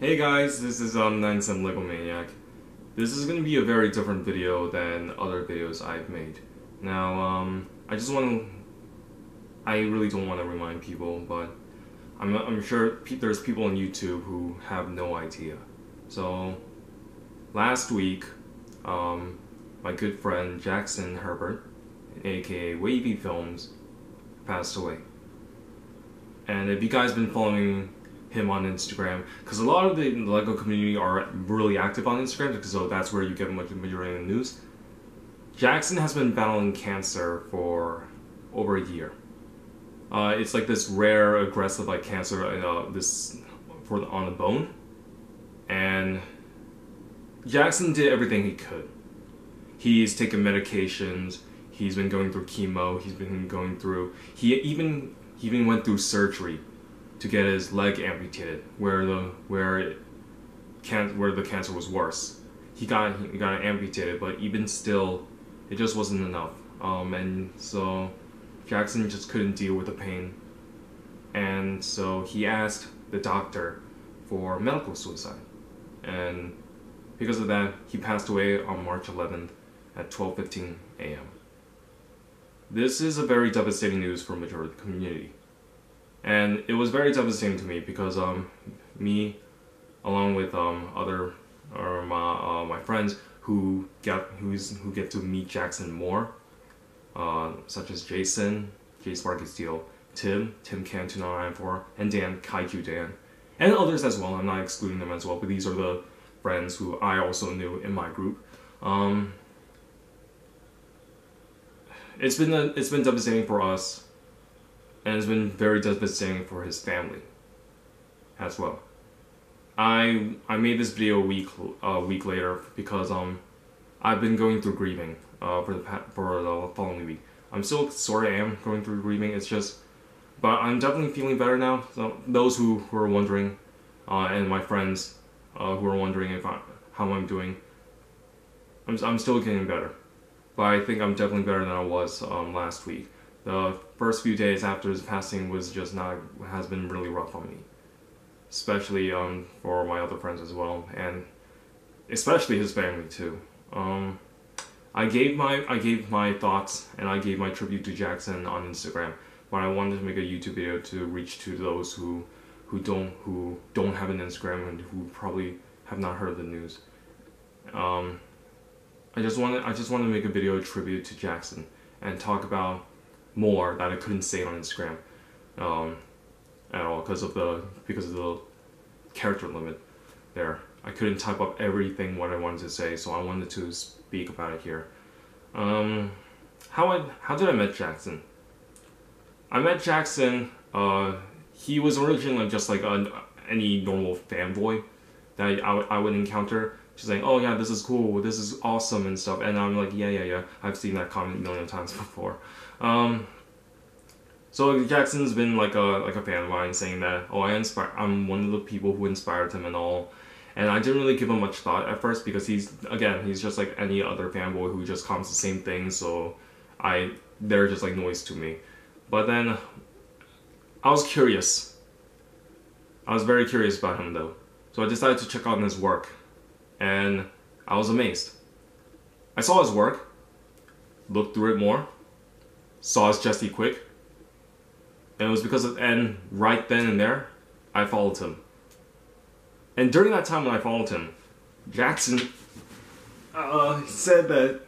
Hey guys, this is um 97 Lego Maniac. This is gonna be a very different video than other videos I've made. Now, um, I just want to. I really don't want to remind people, but I'm I'm sure pe- there's people on YouTube who have no idea. So, last week, um, my good friend Jackson Herbert, aka Wavy Films, passed away. And if you guys been following him on Instagram because a lot of the Lego community are really active on Instagram because so that's where you get much majority of the news. Jackson has been battling cancer for over a year. Uh, it's like this rare, aggressive like cancer, uh, this for the, on the bone, and Jackson did everything he could. He's taken medications. He's been going through chemo. He's been going through. He even he even went through surgery to get his leg amputated where the where it can where the cancer was worse. He got he got amputated, but even still, it just wasn't enough. Um, and so Jackson just couldn't deal with the pain, and so he asked the doctor for medical suicide, and because of that, he passed away on March 11th at 12:15 a.m. This is a very devastating news for majority of the community and it was very devastating to me because um, me, along with um, other or my uh, my friends who get who's who get to meet Jackson more, uh, such as Jason, J Sparky Steel, Tim, Tim Can two nine nine four, and Dan Kaiju Dan, and others as well. I'm not excluding them as well, but these are the friends who I also knew in my group. Um, it's been a, it's been devastating for us and it's been very devastating for his family as well. I I made this video a week a week later because um I've been going through grieving uh, for the for the following week. I'm still sort of am going through grieving. It's just, but I'm definitely feeling better now. So those who, who are wondering, uh, and my friends uh, who are wondering if I, how I'm doing, I'm I'm still getting better, but I think I'm definitely better than I was um, last week the first few days after his passing was just not has been really rough on me. Especially um, for my other friends as well and especially his family too. Um, i gave my i gave my thoughts and i gave my tribute to jackson on instagram but i wanted to make a youtube video to reach to those who who don't who don't have an instagram and who probably have not heard the news. Um, i just wanted i just wanted to make a video tribute to jackson and talk about more that I couldn't say on Instagram um, at all because of the because of the character limit there. I couldn't type up everything what I wanted to say, so I wanted to speak about it here. Um, how I how did I met Jackson? I met Jackson. Uh, he was originally just like a, any normal fanboy that I, I would encounter. She's like, oh yeah, this is cool, this is awesome and stuff, and I'm like, yeah, yeah, yeah. I've seen that comment a million times before. Um, so Jackson's been like a like a fan of mine, saying that oh I inspire I'm one of the people who inspired him and all, and I didn't really give him much thought at first because he's again he's just like any other fanboy who just comments the same thing. So I they're just like noise to me, but then I was curious. I was very curious about him though, so I decided to check out his work, and I was amazed. I saw his work, looked through it more, saw his Jesse Quick, and it was because of, and right then and there, I followed him. And during that time when I followed him, Jackson uh, said that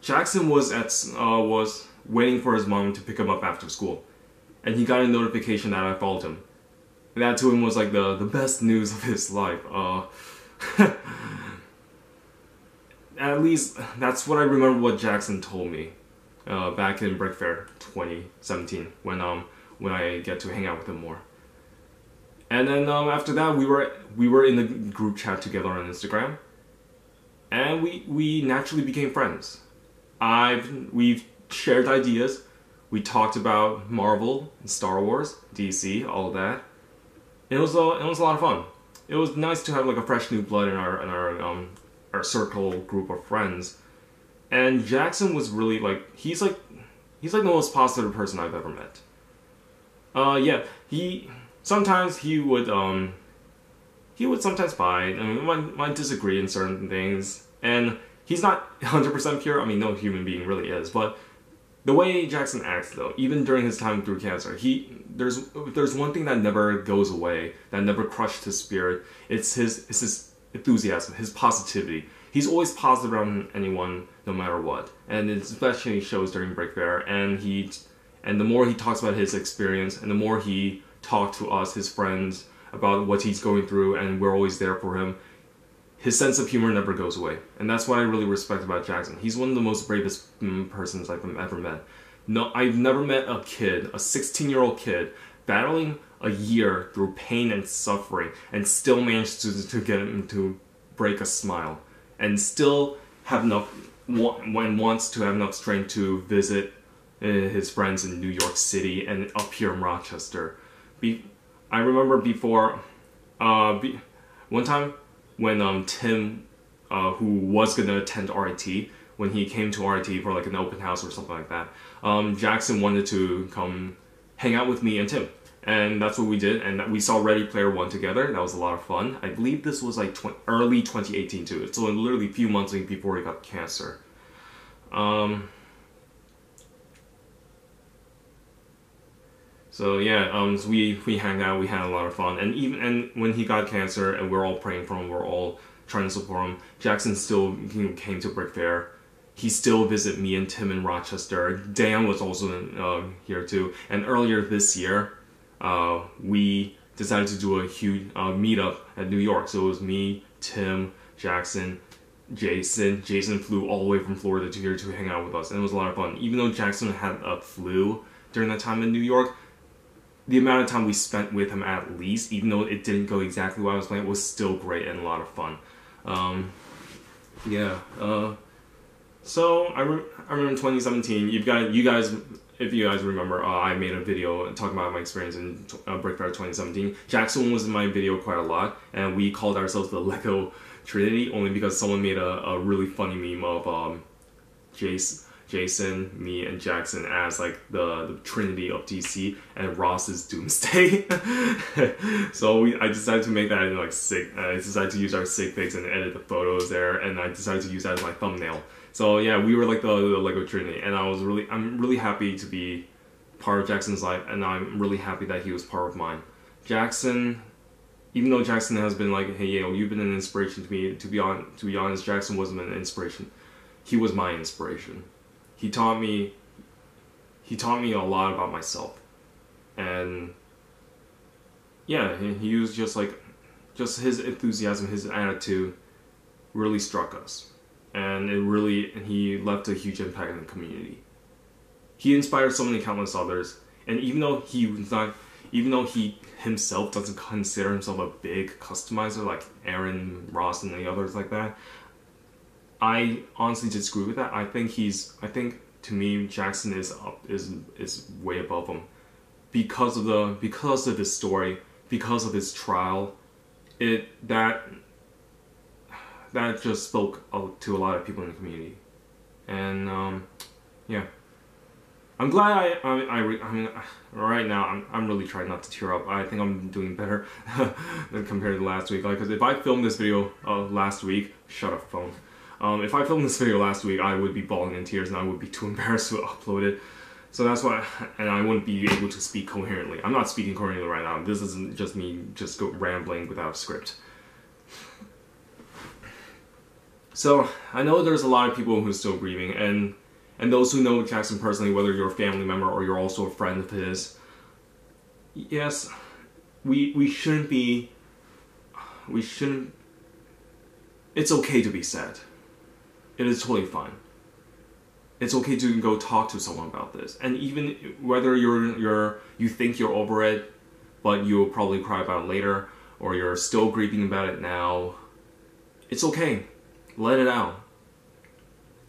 Jackson was at uh, was waiting for his mom to pick him up after school, and he got a notification that I followed him. And that to him was like the the best news of his life. Uh, at least that's what I remember what Jackson told me uh, back in Brick Fair 2017 when um when I get to hang out with him more. And then um, after that, we were we were in the group chat together on Instagram, and we we naturally became friends. I've we've shared ideas. We talked about Marvel, Star Wars, DC, all of that. It was a it was a lot of fun. It was nice to have like a fresh new blood in our in our um our circle group of friends and Jackson was really like he's like he's like the most positive person I've ever met. Uh yeah, he sometimes he would um he would sometimes fight and we might, might disagree in certain things. And he's not 100% pure. I mean, no human being really is, but the way Jackson acts, though, even during his time through cancer, he there's there's one thing that never goes away, that never crushed his spirit. It's his it's his enthusiasm, his positivity. He's always positive around anyone, no matter what, and it especially shows during Brick Fair. And he and the more he talks about his experience, and the more he talked to us, his friends, about what he's going through, and we're always there for him his sense of humor never goes away, and that's what I really respect about Jackson. He's one of the most bravest mm, persons I've ever met. No, I've never met a kid, a 16 year old kid, battling a year through pain and suffering, and still managed to, to get him to break a smile, and still have enough when wants to have enough strength to visit uh, his friends in New York City and up here in Rochester. Be, I remember before, uh, be, one time when um, Tim, uh, who was gonna attend RIT, when he came to RIT for like an open house or something like that, um, Jackson wanted to come hang out with me and Tim. And that's what we did, and we saw Ready Player One together. That was a lot of fun. I believe this was like tw- early 2018 too. So literally a few months before he got cancer. Um, So yeah, um, so we we hung out, we had a lot of fun, and even and when he got cancer, and we're all praying for him, we're all trying to support him. Jackson still came to Brick Fair. He still visited me and Tim in Rochester. Dan was also in, uh, here too. And earlier this year, uh, we decided to do a huge uh, meetup at New York. So it was me, Tim, Jackson, Jason. Jason flew all the way from Florida to here to hang out with us, and it was a lot of fun. Even though Jackson had a flu during that time in New York, the amount of time we spent with him at least, even though it didn't go exactly what I was playing, was still great and a lot of fun. Um, yeah. Uh, so I, re- I remember in 2017, you guys, you guys, if you guys remember, uh, I made a video talking about my experience in uh, Brick 2017. Jackson was in my video quite a lot, and we called ourselves the Lego Trinity only because someone made a, a really funny meme of um, Jace Jason, me, and Jackson as like the, the trinity of DC, and Ross is Doomsday. so we, I decided to make that in like sick. Uh, I decided to use our sig pics and edit the photos there, and I decided to use that as my thumbnail. So yeah, we were like the, the Lego Trinity, and I was really, I'm really happy to be part of Jackson's life, and I'm really happy that he was part of mine. Jackson, even though Jackson has been like, hey, Yale, you've been an inspiration to me. To be on, to be honest, Jackson wasn't an inspiration. He was my inspiration he taught me he taught me a lot about myself. And yeah he, was just like just his enthusiasm his attitude really struck us. And it really and he left a huge impact in the community. He inspired so many countless others. And even though he was not even though he himself doesn't consider himself a big customizer like aaron ross and the others like that I honestly disagree with that. I think he's. I think to me Jackson is up is is way above him because of the because of his story because of his trial. It that that just spoke to a lot of people in the community, and um, yeah. I'm glad I, I, I, I mean, right now I'm, I'm really trying not to tear up. I think I'm doing better than compared to last week. Like, cause if I filmed this video uh, last week, shut up phone. Um, if I filmed this video last week, I would be bawling in tears and I would be too embarrassed to upload it. So that's why, and I wouldn't be able to speak coherently. I'm not speaking coherently right now. This isn't just me just go rambling without a script. So I know there's a lot of people who are still grieving, and and those who know Jackson personally, whether you're a family member or you're also a friend of his. Yes, we we shouldn't be. We shouldn't. It's okay to be sad it is totally fine. It's okay to go talk to someone about this, and even whether you're you're you think you're over it, but you'll probably cry about it later, or you're still grieving about it now. It's okay, let it out.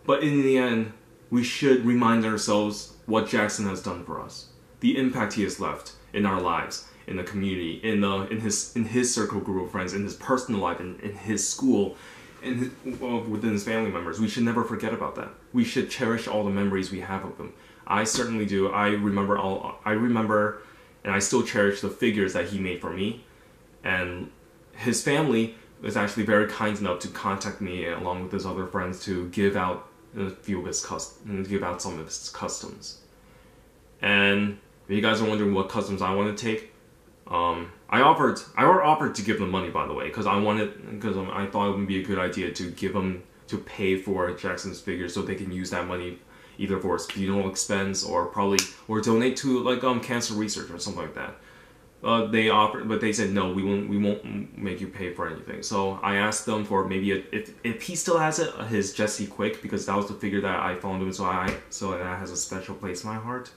But in the end, we should remind ourselves what Jackson has done for us, the impact he has left in our lives, in the community, in the in his in his circle group of friends, in his personal life, in, in his school, in well, within his family members. We should never forget about that. We should cherish all the memories we have of him. I certainly do. I remember all. I remember, and I still cherish the figures that he made for me, and his family was actually very kind enough to contact me along with his other friends to give out a few of his cust- give out some of his customs. And if you guys are wondering what customs I want to take, um, I offered I offered to give them money by the way because I wanted because I thought it would be a good idea to give them to pay for Jackson's figure so they can use that money either for his funeral expense or probably or donate to like um cancer research or something like that. Uh, they offered, but they said no, we won't. We won't make you pay for anything. So I asked them for maybe a, if if he still has it, his Jesse Quick because that was the figure that I found him. So I so that has a special place in my heart.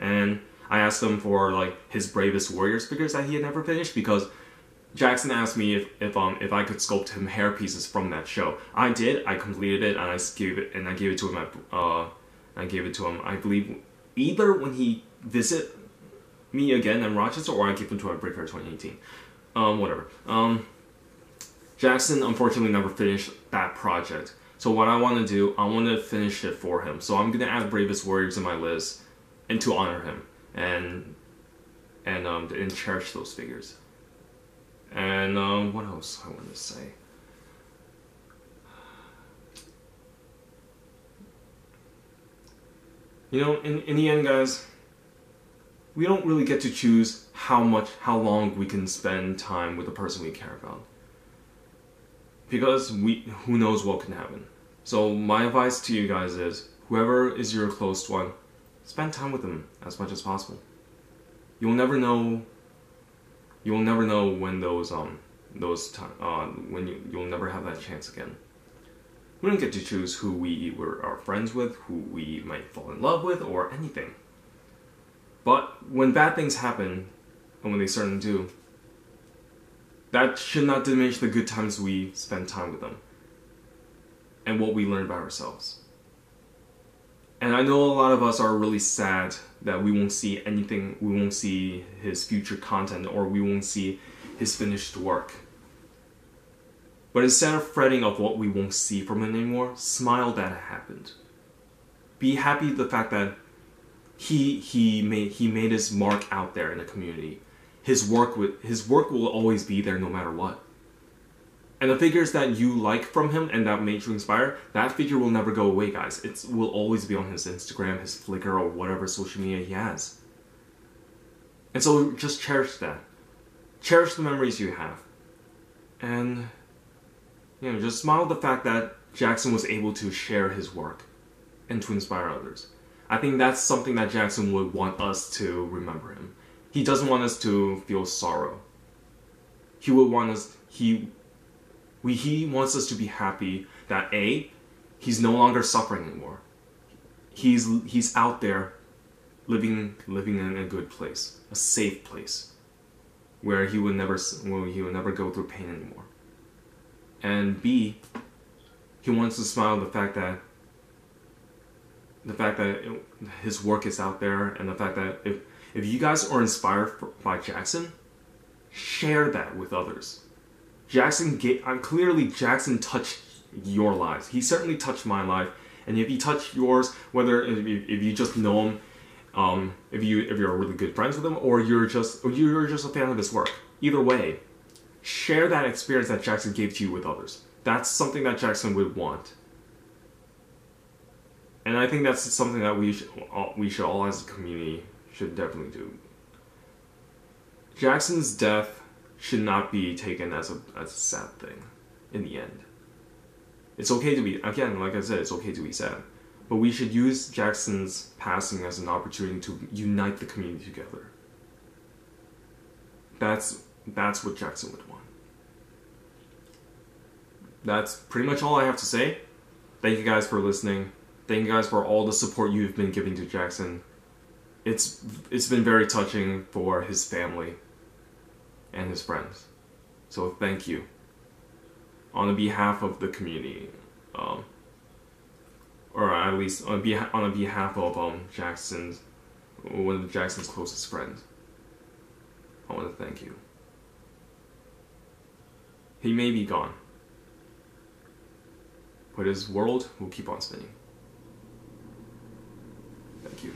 And I asked him for like his Bravest Warriors figures that he had never finished because Jackson asked me if, if um if I could sculpt him hair pieces from that show. I did. I completed it and I gave it and I gave it to him at uh I gave it to him. I believe either when he visit me again in Rochester or I give him to him at Brickfair 2018. Um whatever. Um Jackson unfortunately never finished that project. So what I want to do, I want to finish it for him. So I'm gonna add Bravest Warriors in my list and to honor him and and um and cherish those figures. And um, what else I want to say? You know, in, in the end, guys, we don't really get to choose how much, how long we can spend time with the person we care about. Because we, who knows what can happen. So my advice to you guys is, whoever is your close one, spend time with them as much as possible. You'll never know you will never know when those um those time uh, when you you'll never have that chance again. We don't get to choose who we were are friends with, who we might fall in love with, or anything. But when bad things happen, and when they certainly do, that should not diminish the good times we spend time with them and what we learn about ourselves. I know a lot of us are really sad that we won't see anything, we won't see his future content, or we won't see his finished work. But instead of fretting of what we won't see from him anymore, smile that it happened. Be happy the fact that he he made he made his mark out there in the community. His work with his work will always be there no matter what. And the figures that you like from him and that made you inspire, that figure will never go away, guys. It will always be on his Instagram, his Flickr, or whatever social media he has. And so just cherish that. Cherish the memories you have. And, you know, just smile at the fact that Jackson was able to share his work and to inspire others. I think that's something that Jackson would want us to remember him. He doesn't want us to feel sorrow. He would want us, he we, he wants us to be happy that A, he's no longer suffering anymore. He's, he's out there living, living in a good place, a safe place, where he would never, where he would never go through pain anymore. And B, he wants to smile the fact that the fact that it, his work is out there and the fact that if if you guys are inspired by Jackson, share that with others. Jackson get I'm clearly Jackson touched your lives. He certainly touched my life, and if he touched yours, whether if you, if you just know him, um, if you if you're really good friends with him, or you're just or you're just a fan of his work, either way, share that experience that Jackson gave to you with others. That's something that Jackson would want, and I think that's something that we should, we should all as a community should definitely do. Jackson's death should not be taken as a as a sad thing in the end. It's okay to be again, like I said, it's okay to be sad. But we should use Jackson's passing as an opportunity to unite the community together. That's that's what Jackson would want. That's pretty much all I have to say. Thank you guys for listening. Thank you guys for all the support you've been giving to Jackson. It's it's been very touching for his family and his friends. So thank you on the behalf of the community, um, or at least on, beha- on behalf of um, Jackson's one of Jackson's closest friends. I want to thank you. He may be gone, but his world will keep on spinning. Thank you.